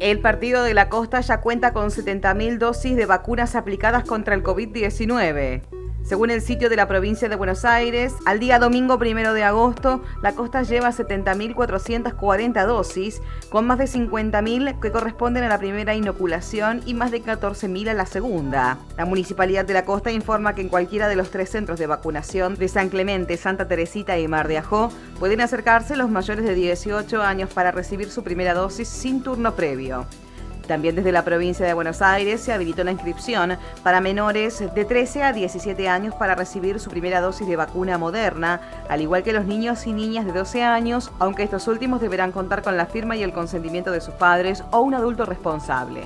El partido de la costa ya cuenta con 70.000 dosis de vacunas aplicadas contra el COVID-19. Según el sitio de la provincia de Buenos Aires, al día domingo primero de agosto, la costa lleva 70.440 dosis, con más de 50.000 que corresponden a la primera inoculación y más de 14.000 a la segunda. La Municipalidad de la Costa informa que en cualquiera de los tres centros de vacunación de San Clemente, Santa Teresita y Mar de Ajó pueden acercarse los mayores de 18 años para recibir su primera dosis sin turno previo. También desde la provincia de Buenos Aires se habilitó la inscripción para menores de 13 a 17 años para recibir su primera dosis de vacuna moderna, al igual que los niños y niñas de 12 años, aunque estos últimos deberán contar con la firma y el consentimiento de sus padres o un adulto responsable.